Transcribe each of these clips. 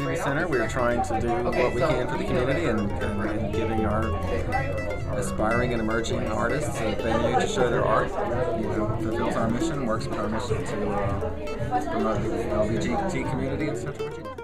we're trying to do what we can for the community and, and, and giving our aspiring and emerging artists a venue to show their art. You know, fulfills our mission, works with our mission to uh, promote the LGBT community in Central Virginia.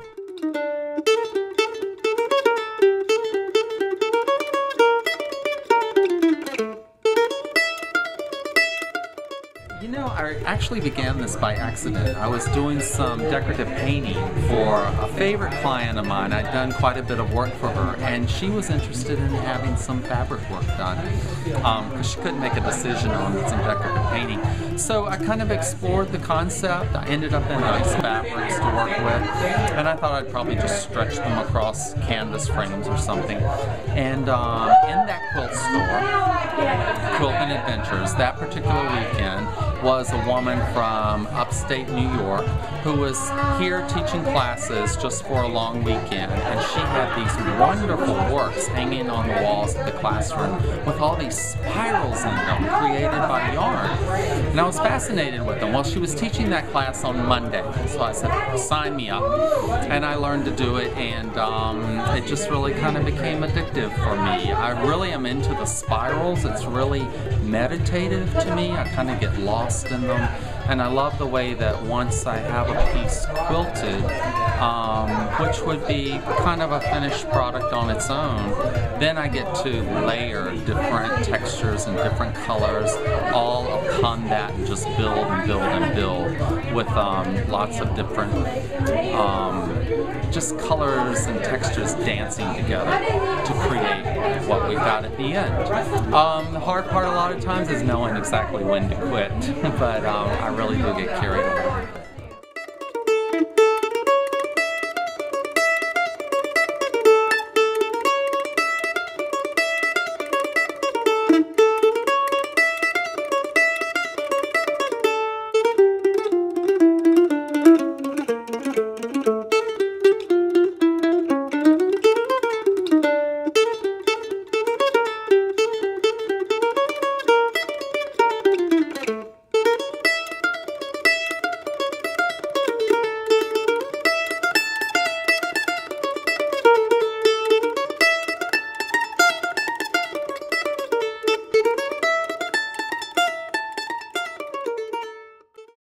You know, I actually began this by accident. I was doing some decorative painting for a favorite client of mine. I'd done quite a bit of work for her, and she was interested in having some fabric work done because um, she couldn't make a decision on some decorative painting. So I kind of explored the concept. I ended up in nice fabrics to work with, and I thought I'd probably just stretch them across canvas frames or something. And um, in that quilt store, Quilting Adventures, that particular weekend, was a woman from upstate New York who was here teaching classes just for a long weekend and she had these wonderful works hanging on the walls of the classroom with all these spirals in them created by yarn. And I was fascinated with them. Well, she was teaching that class on Monday, so I said, sign me up. And I learned to do it and um, it just really kind of became addictive for me. I really am into the spirals. It's really meditative to me. I kind of get lost in them. And I love the way that once I have a piece quilted, um, which would be kind of a finished product on its own, then I get to layer different textures and different colors all upon that and just build and build and build with um, lots of different um, just colors and textures dancing together what we got at the end. Um, the hard part a lot of times is knowing exactly when to quit, but um, I really do get carried away.